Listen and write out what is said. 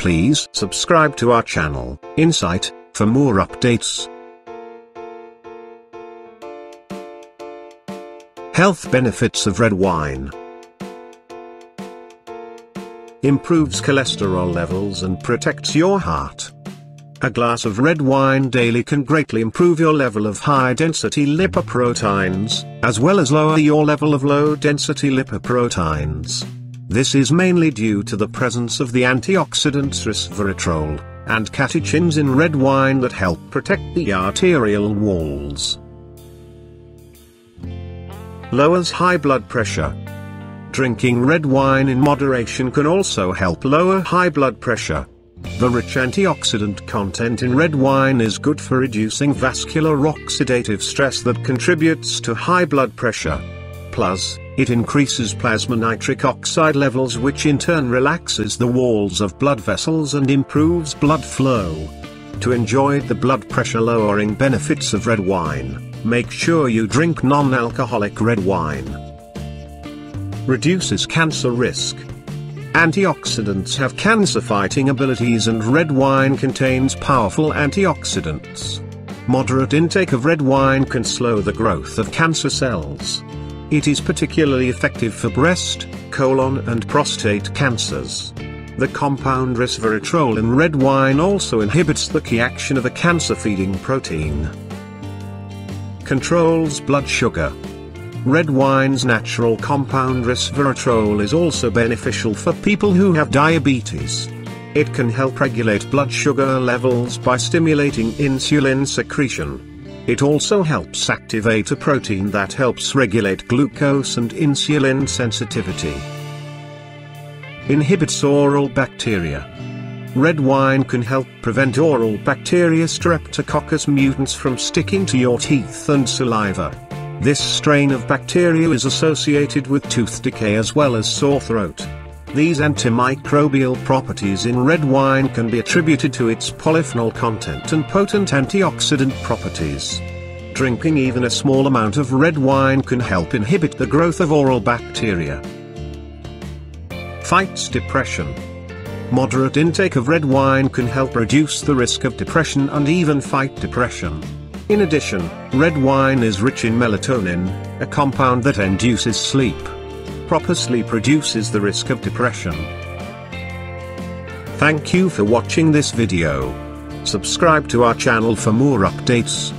Please subscribe to our channel, Insight, for more updates. Health benefits of red wine. Improves cholesterol levels and protects your heart. A glass of red wine daily can greatly improve your level of high-density lipoproteins, as well as lower your level of low-density lipoproteins. This is mainly due to the presence of the antioxidants resveratrol and catechins in red wine that help protect the arterial walls. Lowers high blood pressure. Drinking red wine in moderation can also help lower high blood pressure. The rich antioxidant content in red wine is good for reducing vascular oxidative stress that contributes to high blood pressure. Plus, it increases plasma nitric oxide levels which in turn relaxes the walls of blood vessels and improves blood flow. To enjoy the blood pressure lowering benefits of red wine, make sure you drink non-alcoholic red wine. Reduces cancer risk. Antioxidants have cancer-fighting abilities and red wine contains powerful antioxidants. Moderate intake of red wine can slow the growth of cancer cells. It is particularly effective for breast, colon and prostate cancers. The compound resveratrol in red wine also inhibits the key action of a cancer-feeding protein. Controls blood sugar. Red wine's natural compound resveratrol is also beneficial for people who have diabetes. It can help regulate blood sugar levels by stimulating insulin secretion. It also helps activate a protein that helps regulate glucose and insulin sensitivity. Inhibits oral bacteria. Red wine can help prevent oral bacteria Streptococcus mutans from sticking to your teeth and saliva. This strain of bacteria is associated with tooth decay as well as sore throat. These antimicrobial properties in red wine can be attributed to its polyphenol content and potent antioxidant properties. Drinking even a small amount of red wine can help inhibit the growth of oral bacteria. Fights depression. Moderate intake of red wine can help reduce the risk of depression and even fight depression. In addition, red wine is rich in melatonin, a compound that induces sleep. Proper sleep reduces the risk of depression. Thank you for watching this video. Subscribe to our channel for more updates.